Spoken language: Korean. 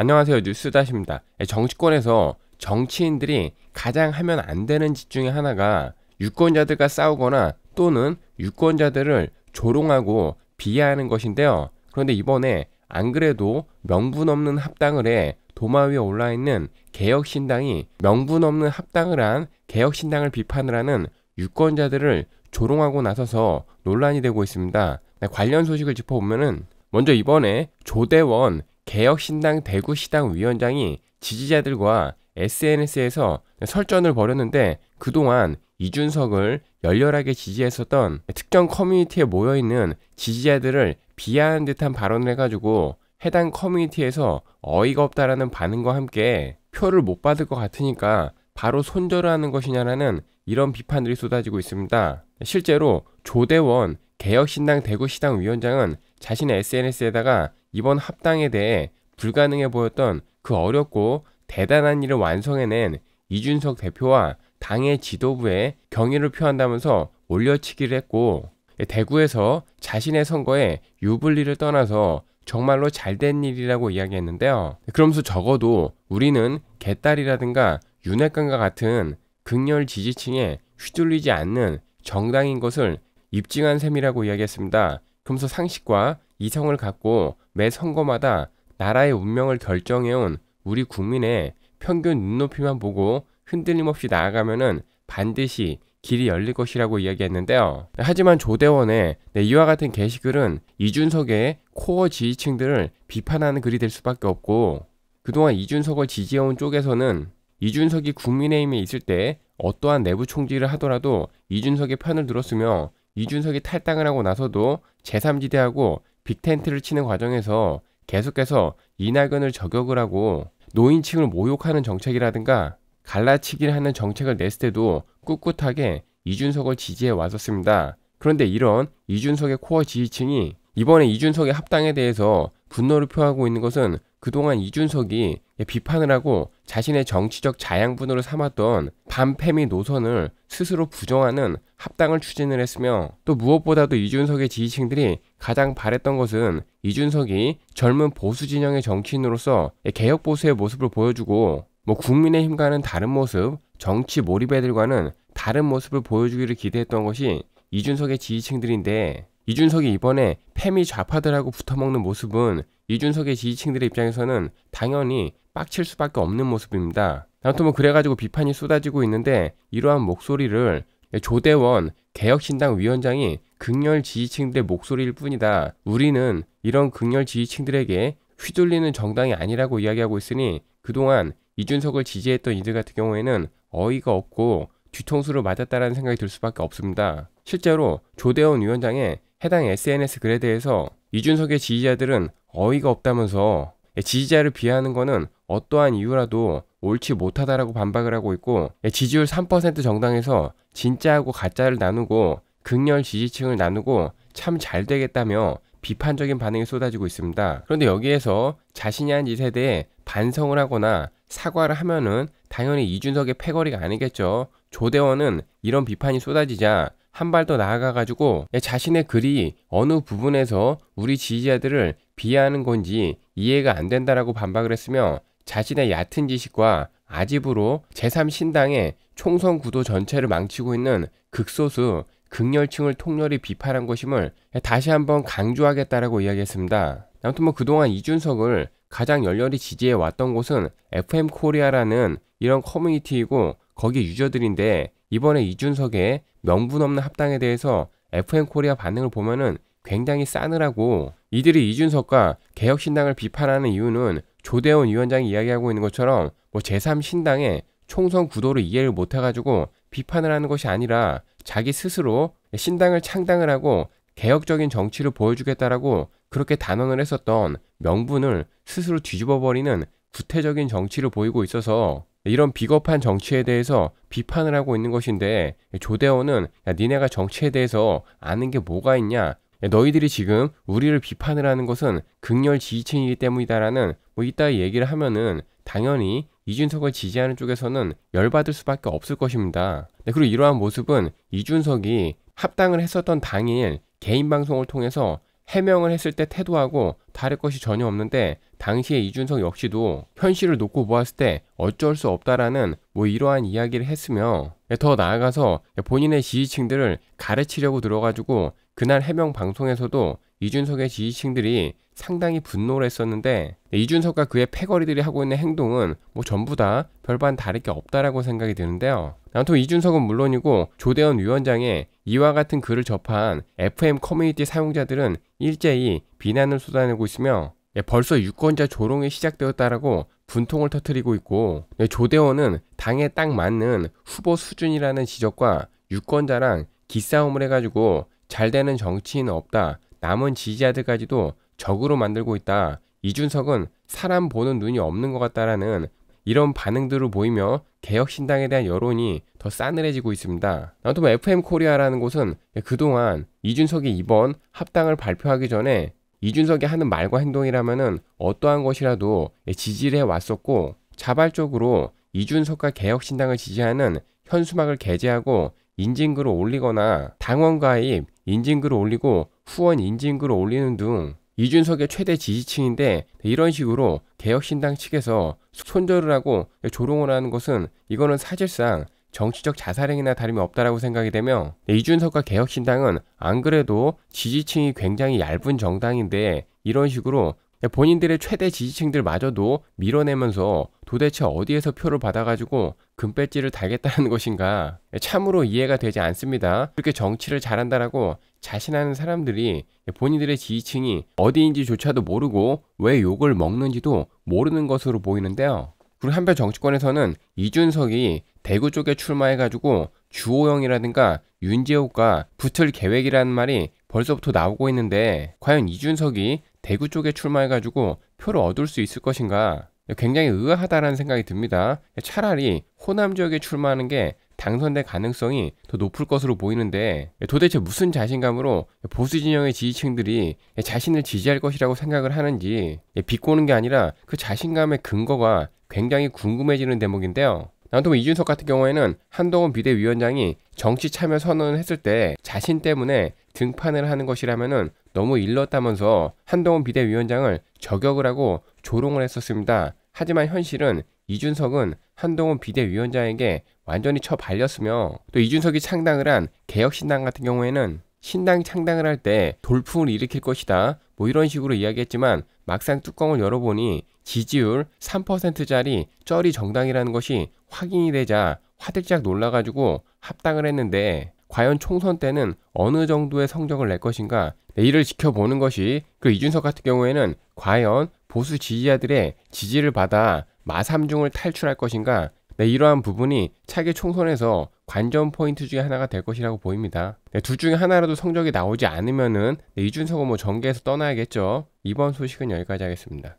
안녕하세요 뉴스다시입니다. 정치권에서 정치인들이 가장 하면 안 되는 짓 중에 하나가 유권자들과 싸우거나 또는 유권자들을 조롱하고 비하하는 것인데요. 그런데 이번에 안 그래도 명분 없는 합당을 해 도마 위에 올라 있는 개혁신당이 명분 없는 합당을 한 개혁신당을 비판을 하는 유권자들을 조롱하고 나서서 논란이 되고 있습니다. 네, 관련 소식을 짚어보면은 먼저 이번에 조대원 개혁신당 대구시당 위원장이 지지자들과 SNS에서 설전을 벌였는데 그동안 이준석을 열렬하게 지지했었던 특정 커뮤니티에 모여있는 지지자들을 비하하는 듯한 발언을 해가지고 해당 커뮤니티에서 어이가 없다라는 반응과 함께 표를 못 받을 것 같으니까 바로 손절을 하는 것이냐라는 이런 비판들이 쏟아지고 있습니다. 실제로 조대원 개혁신당 대구시당 위원장은 자신의 SNS에다가 이번 합당에 대해 불가능해 보였던 그 어렵고 대단한 일을 완성해낸 이준석 대표와 당의 지도부에 경의를 표한다면서 올려치기를 했고 대구에서 자신의 선거에 유불리를 떠나서 정말로 잘된 일이라고 이야기했는데요. 그러면서 적어도 우리는 개딸이라든가 윤핵관과 같은 극렬 지지층에 휘둘리지 않는 정당인 것을 입증한 셈이라고 이야기했습니다. 그러면서 상식과 이성을 갖고 매 선거마다 나라의 운명을 결정해온 우리 국민의 평균 눈높이만 보고 흔들림 없이 나아가면은 반드시 길이 열릴 것이라고 이야기했는데요. 하지만 조대원의 네, 이와 같은 게시글은 이준석의 코어 지지층들을 비판하는 글이 될 수밖에 없고 그동안 이준석을 지지해온 쪽에서는 이준석이 국민의힘에 있을 때 어떠한 내부 총질을 하더라도 이준석의 편을 들었으며 이준석이 탈당을 하고 나서도 제3지대하고 빅텐트를 치는 과정에서 계속해서 이낙연을 저격을 하고 노인층을 모욕하는 정책이라든가 갈라치기를 하는 정책을 냈을 때도 꿋꿋하게 이준석을 지지해 왔었습니다. 그런데 이런 이준석의 코어 지지층이 이번에 이준석의 합당에 대해서 분노를 표하고 있는 것은 그동안 이준석이 비판을 하고 자신의 정치적 자양분으로 삼았던 반패미 노선을 스스로 부정하는 합당을 추진을 했으며 또 무엇보다도 이준석의 지지층들이 가장 바랬던 것은 이준석이 젊은 보수 진영의 정치인으로서 개혁 보수의 모습을 보여주고 뭐 국민의힘과는 다른 모습, 정치 몰입애들과는 다른 모습을 보여주기를 기대했던 것이 이준석의 지지층들인데 이준석이 이번에 패미 좌파들하고 붙어먹는 모습은 이준석의 지지층들의 입장에서는 당연히 빡칠 수밖에 없는 모습입니다. 아무튼 뭐 그래가지고 비판이 쏟아지고 있는데 이러한 목소리를 조대원 개혁신당 위원장이 극렬 지지층들의 목소리일 뿐이다. 우리는 이런 극렬 지지층들에게 휘둘리는 정당이 아니라고 이야기하고 있으니 그동안 이준석을 지지했던 이들 같은 경우에는 어이가 없고 뒤통수를 맞았다라는 생각이 들 수밖에 없습니다. 실제로 조대원 위원장의 해당 SNS 글에 대해서 이준석의 지지자들은 어이가 없다면서 지지자를 비하하는 것은 어떠한 이유라도 옳지 못하다라고 반박을 하고 있고 지지율 3% 정당에서 진짜하고 가짜를 나누고 극렬 지지층을 나누고 참 잘 되겠다며 비판적인 반응이 쏟아지고 있습니다. 그런데 여기에서 자신이 한 짓에 대해 반성을 하거나 사과를 하면은 당연히 이준석의 패거리가 아니겠죠. 조대원은 이런 비판이 쏟아지자 한 발 더 나아가가지고 자신의 글이 어느 부분에서 우리 지지자들을 비하하는 건지 이해가 안 된다라고 반박을 했으며 자신의 얕은 지식과 아집으로 제3신당의 총선 구도 전체를 망치고 있는 극소수 극렬층을 통렬히 비판한 것임을 다시 한번 강조하겠다라고 이야기했습니다. 아무튼 뭐 그동안 이준석을 가장 열렬히 지지해 왔던 곳은 FM 코리아라는 이런 커뮤니티이고 거기 유저들인데 이번에 이준석의 명분 없는 합당에 대해서 FM 코리아 반응을 보면은 굉장히 싸늘하고 이들이 이준석과 개혁신당을 비판하는 이유는 조대원 위원장이 이야기하고 있는 것처럼 뭐 제3신당의 총선 구도를 이해를 못해가지고 비판을 하는 것이 아니라 자기 스스로 신당을 창당을 하고 개혁적인 정치를 보여주겠다라고 그렇게 단언을 했었던 명분을 스스로 뒤집어버리는 구태적인 정치를 보이고 있어서 이런 비겁한 정치에 대해서 비판을 하고 있는 것인데 조대원은 야 니네가 정치에 대해서 아는 게 뭐가 있냐 너희들이 지금 우리를 비판을 하는 것은 극렬 지지층이기 때문이다라는 뭐 이따위 얘기를 하면은 당연히 이준석을 지지하는 쪽에서는 열받을 수밖에 없을 것입니다. 네, 그리고 이러한 모습은 이준석이 합당을 했었던 당일 개인 방송을 통해서 해명을 했을 때 태도하고 다를 것이 전혀 없는데 당시에 이준석 역시도 현실을 놓고 보았을 때 어쩔 수 없다라는 뭐 이러한 이야기를 했으며 더 나아가서 본인의 지지층들을 가르치려고 들어가지고 그날 해명 방송에서도 이준석의 지지층들이 상당히 분노를 했었는데 이준석과 그의 패거리들이 하고 있는 행동은 뭐 전부 다 별반 다를 게 없다라고 생각이 드는데요. 아무튼 이준석은 물론이고 조대원 위원장의 이와 같은 글을 접한 FM 커뮤니티 사용자들은 일제히 비난을 쏟아내고 있으며 예, 벌써 유권자 조롱이 시작되었다라고 분통을 터뜨리고 있고 예, 조대원은 당에 딱 맞는 후보 수준이라는 지적과 유권자랑 기싸움을 해가지고 잘 되는 정치인은 없다. 남은 지지자들까지도 적으로 만들고 있다. 이준석은 사람 보는 눈이 없는 것 같다라는 이런 반응들을 보이며 개혁신당에 대한 여론이 더 싸늘해지고 있습니다. 아무튼 FM 코리아라는 곳은 그동안 이준석이 이번 합당을 발표하기 전에 이준석이 하는 말과 행동이라면은 어떠한 것이라도 지지를 해왔었고 자발적으로 이준석과 개혁신당을 지지하는 현수막을 게재하고 인증글을 올리거나 당원 가입, 인증글을 올리고 후원 인증글을 올리는 등 이준석의 최대 지지층인데 이런 식으로 개혁신당 측에서 손절을 하고 조롱을 하는 것은 이거는 사실상 정치적 자살행위나 다름이 없다라고 생각이 되며 이준석과 개혁신당은 안 그래도 지지층이 굉장히 얇은 정당인데 이런 식으로 본인들의 최대 지지층들마저도 밀어내면서 도대체 어디에서 표를 받아가지고 금배지를 달겠다는 것인가 참으로 이해가 되지 않습니다. 그렇게 정치를 잘한다라고 자신하는 사람들이 본인들의 지지층이 어디인지조차도 모르고 왜 욕을 먹는지도 모르는 것으로 보이는데요. 그리고 한편 정치권에서는 이준석이 대구 쪽에 출마해가지고 주호영이라든가 윤재호가 붙을 계획이라는 말이 벌써부터 나오고 있는데 과연 이준석이 대구 쪽에 출마해가지고 표를 얻을 수 있을 것인가 굉장히 의아하다라는 생각이 듭니다. 차라리 호남 지역에 출마하는 게 당선될 가능성이 더 높을 것으로 보이는데 도대체 무슨 자신감으로 보수 진영의 지지층들이 자신을 지지할 것이라고 생각을 하는지 비꼬는 게 아니라 그 자신감의 근거가 굉장히 궁금해지는 대목인데요. 뭐 이준석 같은 경우에는 한동훈 비대위원장이 정치 참여 선언을 했을 때 자신 때문에 등판을 하는 것이라면은 너무 일렀다면서 한동훈 비대위원장을 저격을 하고 조롱을 했었습니다. 하지만 현실은 이준석은 한동훈 비대위원장에게 완전히 처발렸으며 또 이준석이 창당을 한 개혁신당 같은 경우에는 신당 창당을 할 때 돌풍을 일으킬 것이다. 뭐 이런 식으로 이야기했지만 막상 뚜껑을 열어보니 지지율 3%짜리 쩌리 정당이라는 것이 확인이 되자 화들짝 놀라가지고 합당을 했는데 과연 총선 때는 어느 정도의 성적을 낼 것인가 네, 이를 지켜보는 것이 그 이준석 같은 경우에는 과연 보수 지지자들의 지지를 받아 마삼중을 탈출할 것인가 네, 이러한 부분이 차기 총선에서 관전 포인트 중에 하나가 될 것이라고 보입니다. 네, 둘 중에 하나라도 성적이 나오지 않으면은 네, 이준석은 뭐 정계에서 떠나야겠죠. 이번 소식은 여기까지 하겠습니다.